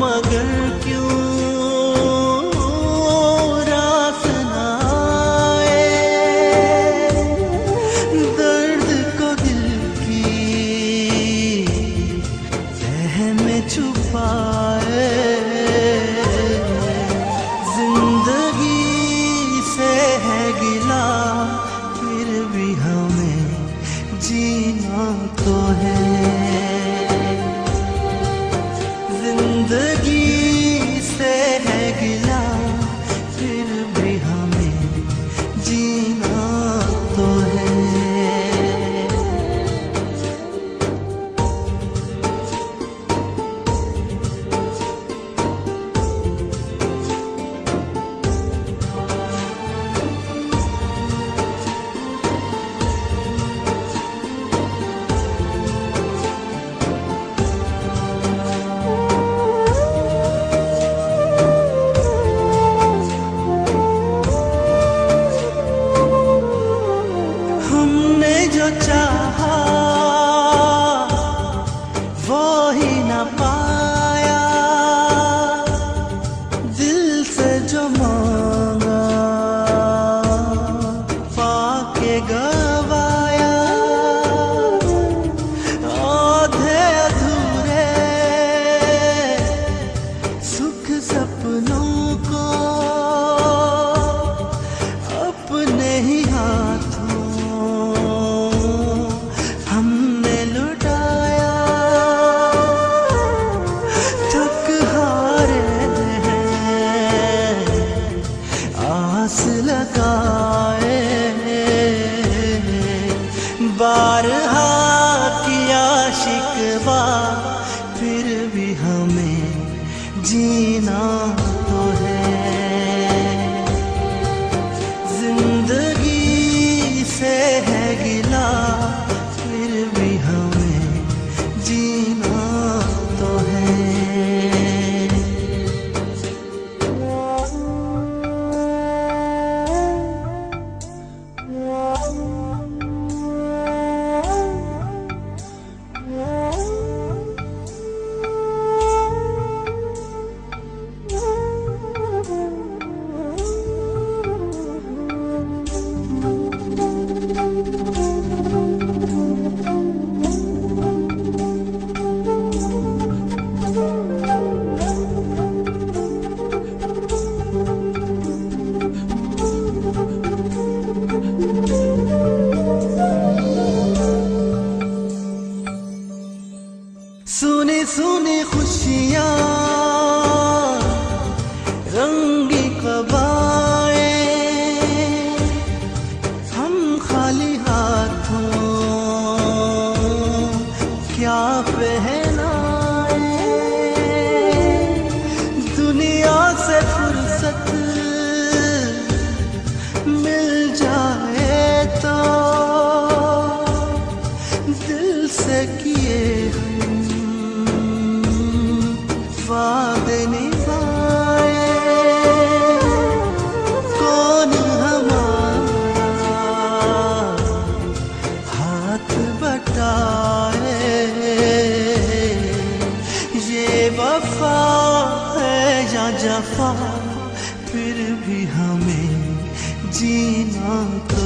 Mà 家。लगाए बारहा किया शिकवा फिर भी हमें जीना क्या पहनाए जफा फिर भी हमें जीना है